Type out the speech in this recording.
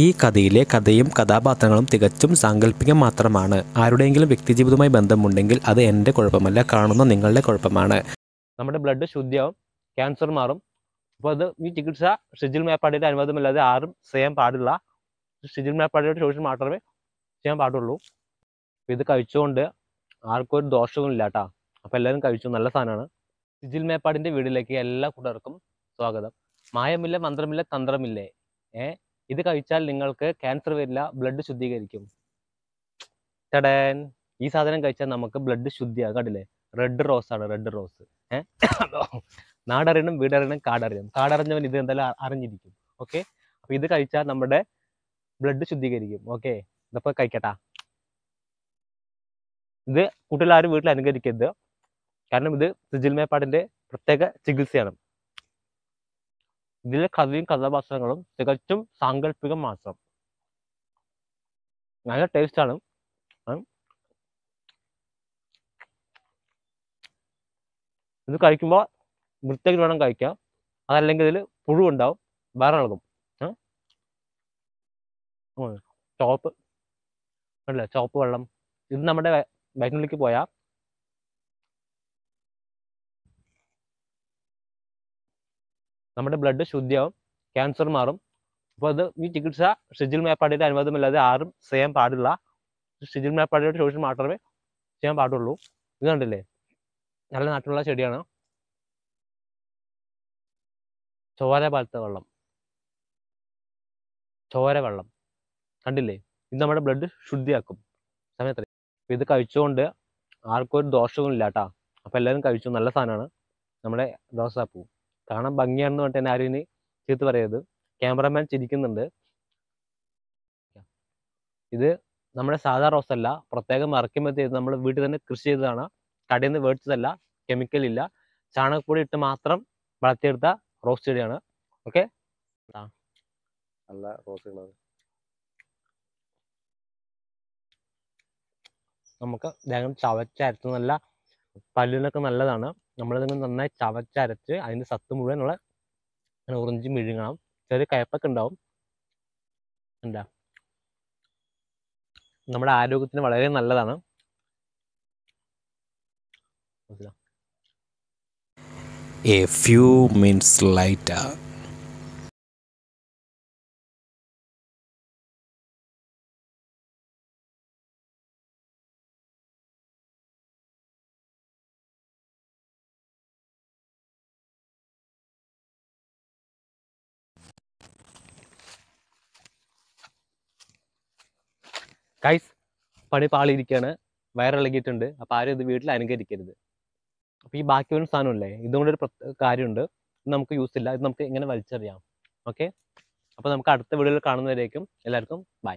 ഈ കഥയിലെ കഥയും കഥാപാത്രങ്ങളും തികച്ചും സാങ്കല്പികം മാത്രമാണ്. ആരുടെയെങ്കിലും വ്യക്തിജീവിതവുമായി ബന്ധമുണ്ടെങ്കിൽ അത് എന്റെ കുഴപ്പമല്ല കാണുന്ന നിങ്ങളുടെ കുഴപ്പമാണ്. നമ്മുടെ ബ്ലഡ് ശുദ്ധിയാവും ക്യാൻസർ മാറും. അപ്പോൾ അത് ഈ ചികിത്സ ഷിജിൽ മേപ്പാടിയുടെ അനുവാദമില്ലാതെ ആരും ചെയ്യാൻ പാടില്ല. ഷിജിൽ മേപ്പാടിയുടെ ചോദിച്ചു മാത്രമേ ചെയ്യാൻ പാടുള്ളൂ. ഇത് കഴിച്ചുകൊണ്ട് ആർക്കും ഒരു ദോഷവും ഇല്ല കേട്ടോ അപ്പോൾ എല്ലാവരും കഴിച്ചു നല്ല സാധനമാണ്. ഷിജിൽ മേപ്പാടിന്റെ വീട്ടിലേക്ക് എല്ലാ കൂട്ടർക്കും സ്വാഗതം. മായമില്ല മന്ത്രമില്ല തന്ത്രമില്ലേ? ഏ? ഇത് കഴിച്ചാൽ നിങ്ങൾക്ക് ക്യാൻസർ വരില്ല ബ്ലഡ് ശുദ്ധീകരിക്കും. ടടേൻ ഈ സാധനം കഴിച്ചാൽ നമുക്ക് ബ്ലഡ് ശുദ്ധിയാകും. കണ്ടില്ലേ? റെഡ് റോസ് ആണ് റെഡ് റോസ് ഏഹ് നാടറിയണം വീടറിയണം കാടറിയണം. കാടറിഞ്ഞവൻ ഇത് എന്തായാലും അറിഞ്ഞിരിക്കും. ഓക്കെ? അപ്പൊ ഇത് കഴിച്ചാൽ നമ്മുടെ ബ്ലഡ് ശുദ്ധീകരിക്കും. ഓക്കെ? ഇതപ്പോ കഴിക്കട്ടാ. ഇത് കുട്ടികളാരും വീട്ടിൽ അനുകരിക്കരുത്. കാരണം ഇത് സിജിൽ മേപ്പാടിന്റെ പ്രത്യേക ചികിത്സയാണ്. ഇതിലെ കഥയും കഥാപാത്രങ്ങളും തികച്ചും സാങ്കല്പികം മാത്രം. നല്ല ടേസ്റ്റ് ആണ്. ഇത് കഴിക്കുമ്പോൾ വൃത്തിയാക്കി വേണം കഴിക്കാം അതല്ലെങ്കിൽ ഇതിൽ പുഴുവുണ്ടാവും. നൽകും ചോപ്പ്. അല്ല? ചുവപ്പ് വെള്ളം. ഇത് നമ്മുടെ വയ- വയറ്റിനുള്ളിലേക്ക് പോയാൽ നമ്മുടെ ബ്ലഡ് ശുദ്ധിയാവും ക്യാൻസർ മാറും. അപ്പോൾ അത് ഈ ചികിത്സ ഷിജിൽ മേപ്പാടിയുടെ അനുവാദമില്ലാതെ ആരും ചെയ്യാൻ പാടില്ല. ഷിജിൽ മേപ്പാടിയുടെ ചോദിച്ചു മാത്രമേ ചെയ്യാൻ പാടുള്ളൂ. ഇത് കണ്ടില്ലേ? നല്ല നാട്ടിലുള്ള ചെടിയാണ്. ചോര പാലത്തെ വെള്ളം. ചോര വെള്ളം. കണ്ടില്ലേ? ഇത് നമ്മുടെ ബ്ലഡ് ശുദ്ധിയാക്കും. സമയത്ത് ഇത് കഴിച്ചുകൊണ്ട് ആർക്കും ഒരു ദോഷവും ഇല്ല കേട്ടാ. അപ്പൊ എല്ലാവരും കഴിച്ചു. നല്ല സാധനമാണ്. നമ്മുടെ ദോശ റോസാപ്പൂ കാണാൻ ഭംഗിയാണെന്ന് പറഞ്ഞിട്ട് ആരും ഇനി ചീത്ത പറയരുത്. ക്യാമറമാൻ ചിരിക്കുന്നുണ്ട്. ഇത് നമ്മുടെ സാധാ റോസ് അല്ല. പ്രത്യേകം ഇറക്കുമ്പോൾ ചെയ്ത് നമ്മൾ വീട്ടിൽ തന്നെ കൃഷി ചെയ്തതാണ്. കടയിൽ നിന്ന് മേടിച്ചതല്ല കെമിക്കൽ ഇല്ല. ചാണകപ്പൊടി ഇട്ട് മാത്രം വളർത്തിയെടുത്ത റോസ് ചെടിയാണ്. ഓക്കെ നല്ല റോസുകളാണ്. നമുക്ക് ദേഹം ചവച്ചരച്ച് നല്ല പല്ലിനൊക്കെ നല്ലതാണ്. നമ്മളിതിങ്ങനെ നന്നായി ചവച്ചരച്ച് അതിന്റെ സത്ത് അങ്ങനെ ഉറിഞ്ചി വിഴുങ്ങണം ചെറിയ കയപ്പൊക്കെ ഉണ്ടാവും എന്താ നമ്മുടെ ആരോഗ്യത്തിന് വളരെ നല്ലതാണ്? A few minutes later. Guys പണി പാളിയിരിക്കുകയാണ് വയറിളകിയിട്ടുണ്ട് അപ്പോൾ ആരും ഇത് വീട്ടിൽ അനുകരിക്കരുത് അപ്പോൾ ഈ ബാക്കി വരുന്ന സാധനമില്ലേ ഇതും കൂടെ ഒരു പ്രത്യേക കാര്യമുണ്ട്. നമുക്ക് യൂസ് ഇല്ല. ഇത് നമുക്ക് ഇങ്ങനെ വലിച്ചെറിയാം. ഓക്കെ അപ്പോൾ നമുക്ക് അടുത്ത വീഡിയോയിൽ കാണുന്നവരേക്കും എല്ലാവർക്കും ബൈ